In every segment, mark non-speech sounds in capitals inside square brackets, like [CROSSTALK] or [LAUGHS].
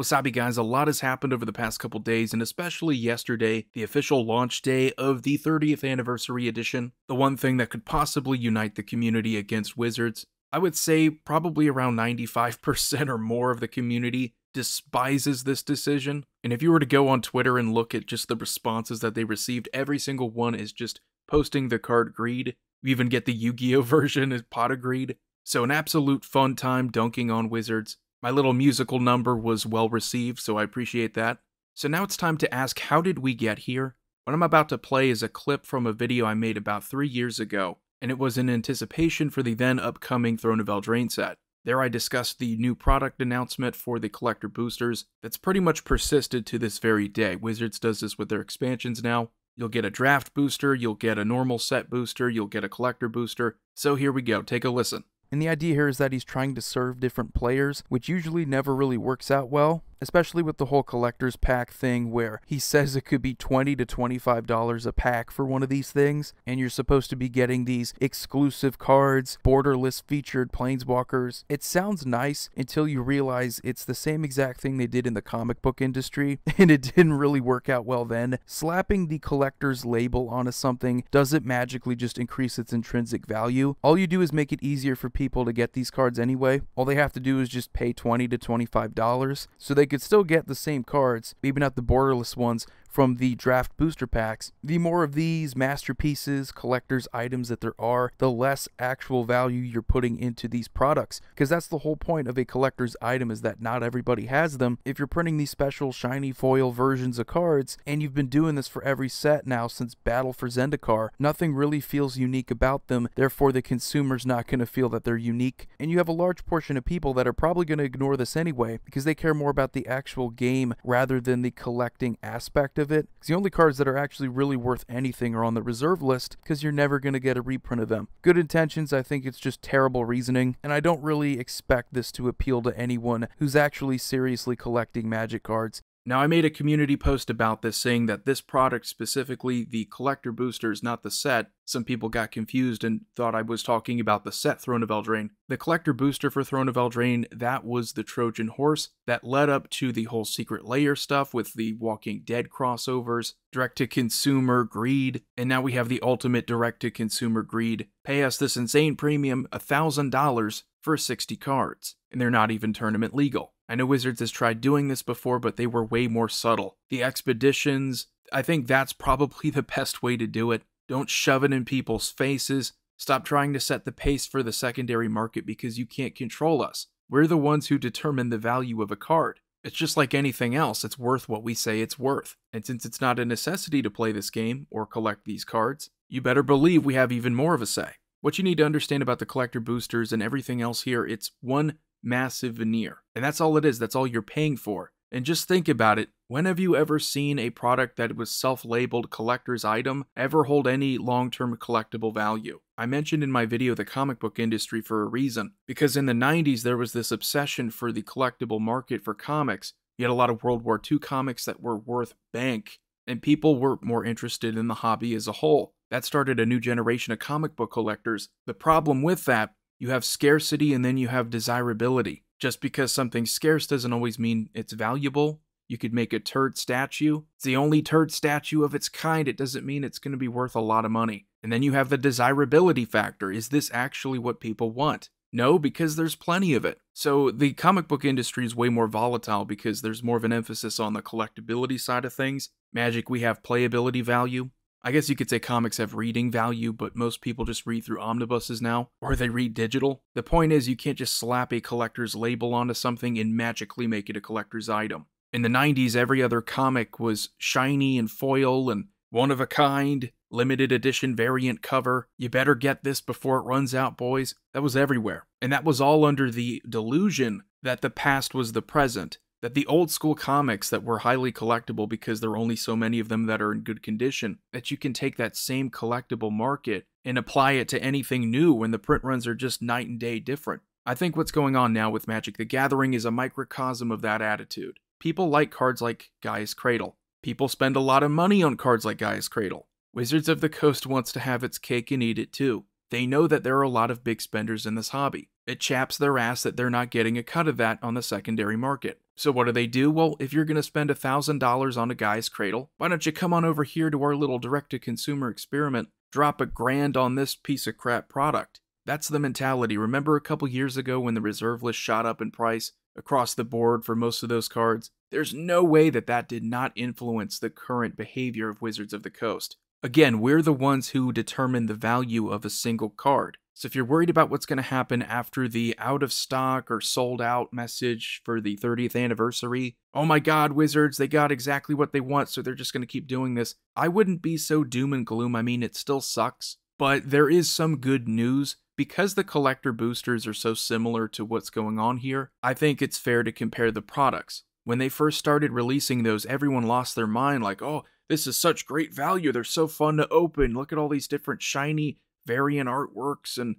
Wasabi guys, a lot has happened over the past couple days, and especially yesterday, the official launch day of the 30th anniversary edition. The one thing that could possibly unite the community against Wizards. I would say probably around 95% or more of the community despises this decision. And if you were to go on Twitter and look at just the responses that they received, every single one is just posting the card greed. We even get the Yu Gi Oh [LAUGHS] version as pot of greed. So, an absolute fun time dunking on Wizards. My little musical number was well received, so I appreciate that. So now it's time to ask how did we get here? What I'm about to play is a clip from a video I made about three years ago, and it was in anticipation for the then upcoming Throne of Eldraine set. There I discussed the new product announcement for the collector boosters that's pretty much persisted to this very day. Wizards does this with their expansions now. You'll get a draft booster, you'll get a normal set booster, you'll get a collector booster. So here we go, take a listen. And the idea here is that he's trying to serve different players, which usually never really works out well especially with the whole collector's pack thing where he says it could be 20 to 25 dollars a pack for one of these things and you're supposed to be getting these exclusive cards borderless featured planeswalkers. It sounds nice until you realize it's the same exact thing they did in the comic book industry [LAUGHS] and it didn't really work out well then. Slapping the collector's label onto something doesn't magically just increase its intrinsic value. All you do is make it easier for people to get these cards anyway. All they have to do is just pay 20 to 25 dollars. So they could still get the same cards, maybe not the borderless ones, from the draft booster packs, the more of these masterpieces, collector's items that there are, the less actual value you're putting into these products. Because that's the whole point of a collector's item is that not everybody has them. If you're printing these special shiny foil versions of cards, and you've been doing this for every set now since Battle for Zendikar, nothing really feels unique about them, therefore the consumer's not going to feel that they're unique. And you have a large portion of people that are probably going to ignore this anyway, because they care more about the actual game rather than the collecting aspect it. Because the only cards that are actually really worth anything are on the reserve list, because you're never going to get a reprint of them. Good intentions, I think it's just terrible reasoning, and I don't really expect this to appeal to anyone who's actually seriously collecting magic cards. Now, I made a community post about this saying that this product, specifically the collector boosters, not the set, some people got confused and thought I was talking about the set Throne of Eldraine. The collector booster for Throne of Eldraine, that was the Trojan horse that led up to the whole Secret Lair stuff with the Walking Dead crossovers, direct to consumer greed, and now we have the ultimate direct to consumer greed. Pay us this insane premium, $1,000 for 60 cards, and they're not even tournament legal. I know Wizards has tried doing this before, but they were way more subtle. The expeditions, I think that's probably [LAUGHS] the best way to do it. Don't shove it in people's faces. Stop trying to set the pace for the secondary market because you can't control us. We're the ones who determine the value of a card. It's just like anything else, it's worth what we say it's worth. And since it's not a necessity to play this game or collect these cards, you better believe we have even more of a say. What you need to understand about the collector boosters and everything else here, it's one massive veneer. And that's all it is, that's all you're paying for. And just think about it when have you ever seen a product that was self labeled collector's item ever hold any long term collectible value? I mentioned in my video the comic book industry for a reason, because in the 90s there was this obsession for the collectible market for comics. You had a lot of World War II comics that were worth bank, and people were more interested in the hobby as a whole. That started a new generation of comic book collectors. The problem with that you have scarcity and then you have desirability. Just because something's scarce doesn't always mean it's valuable. You could make a turd statue. It's the only turd statue of its kind. It doesn't mean it's going to be worth a lot of money. And then you have the desirability factor. Is this actually what people want? No, because there's plenty of it. So the comic book industry is way more volatile because there's more of an emphasis on the collectability side of things. Magic, we have playability value. I guess you could say comics have reading value, but most people just read through omnibuses now, or they read digital. The point is, you can't just slap a collector's label onto something and magically make it a collector's item. In the 90s, every other comic was shiny and foil and one of a kind, limited edition variant cover. You better get this before it runs out, boys. That was everywhere. And that was all under the delusion that the past was the present that the old school comics that were highly collectible because there are only so many of them that are in good condition, that you can take that same collectible market and apply it to anything new when the print runs are just night and day different. I think what's going on now with Magic the Gathering is a microcosm of that attitude. People like cards like Gaea's Cradle. People spend a lot of money on cards like Gaea's Cradle. Wizards of the Coast wants to have its cake and eat it too. They know that there are a lot of big spenders in this hobby. It chaps their ass that they're not getting a cut of that on the secondary market. So what do they do? Well, if you're going to spend $1,000 on a Gaea's Cradle, why don't you come on over here to our little direct-to-consumer experiment, drop a grand on this piece of crap product. That's the mentality. Remember a couple years ago when the reserve list shot up in price across the board for most of those cards? There's no way that that did not influence the current behavior of Wizards of the Coast. Again, we're the ones who determine the value of a single card. So if you're worried about what's going to happen after the out of stock or sold out message for the 30th anniversary, oh my god, Wizards, they got exactly what they want, so they're just going to keep doing this. I wouldn't be so doom and gloom. I mean, it still sucks, but there is some good news. Because the collector boosters are so similar to what's going on here, I think it's fair to compare the products. When they first started releasing those, everyone lost their mind like, oh, this is such great value. They're so fun to open. Look at all these different shiny variant artworks and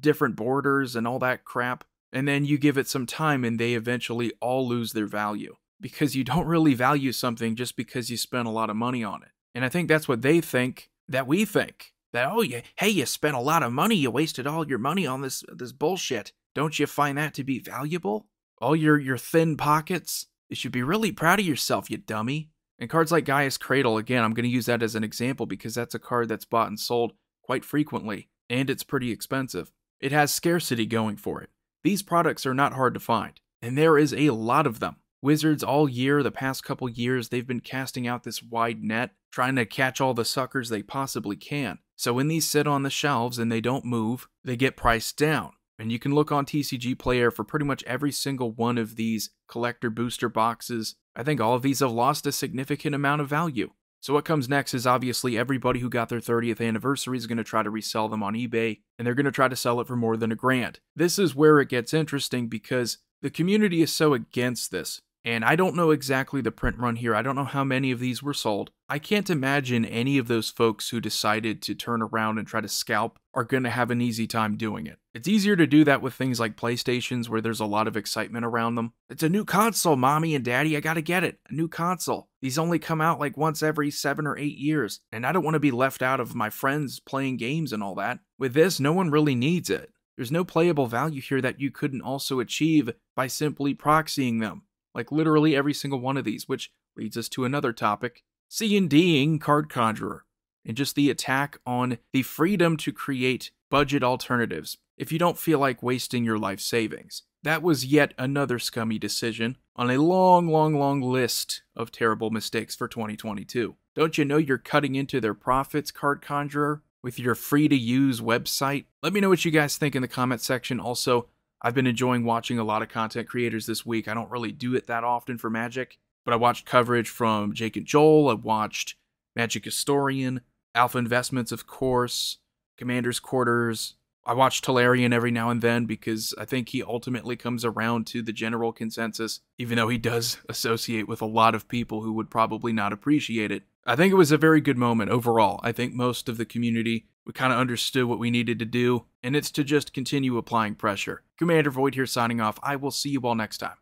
different borders and all that crap. And then you give it some time and they eventually all lose their value because you don't really value something just because you spent a lot of money on it. And I think that's what they think that we think. That oh hey, you spent a lot of money, you wasted all your money on this this bullshit. Don't you find that to be valuable? All your your thin pockets? You should be really proud of yourself, you dummy. And cards like Gaea's Cradle, again, I'm going to use that as an example because that's a card that's bought and sold quite frequently, and it's pretty expensive. It has scarcity going for it. These products are not hard to find, and there is a lot of them. Wizards all year, the past couple years, they've been casting out this wide net, trying to catch all the suckers they possibly can. So when these sit on the shelves and they don't move, they get priced down. And you can look on TCG Player for pretty much every single one of these collector booster boxes. I think all of these have lost a significant amount of value. So what comes next is obviously everybody who got their 30th anniversary is going to try to resell them on eBay, and they're going to try to sell it for more than a grand. This is where it gets interesting because the community is so against this. And I don't know exactly the print run here. I don't know how many of these were sold. I can't imagine any of those folks who decided to turn around and try to scalp are going to have an easy time doing it. It's easier to do that with things like PlayStations where there's a lot of excitement around them. It's a new console, mommy and daddy. I got to get it. A new console. These only come out like once every seven or eight years. And I don't want to be left out of my friends playing games and all that. With this, no one really needs it. There's no playable value here that you couldn't also achieve by simply proxying them like literally every single one of these, which leads us to another topic C and Ding Card Conjurer, and just the attack on the freedom to create budget alternatives if you don't feel like wasting your life savings. That was yet another scummy decision on a long, long, long list of terrible mistakes for 2022. Don't you know you're cutting into their profits, Card Conjurer, with your free to use website? Let me know what you guys think in the comment section. Also, I've been enjoying watching a lot of content creators this week. I don't really do it that often for Magic, but I watched coverage from Jake and Joel. I watched Magic Historian, Alpha Investments, of course, Commander's Quarters. I watch Tolarian every now and then because I think he ultimately comes around to the general consensus, even though he does [LAUGHS] associate with a lot of people who would probably not appreciate it. I think it was a very good moment overall. I think most of the community we kind of understood what we needed to do, and it's to just continue applying pressure. Commander Void here signing off. I will see you all next time.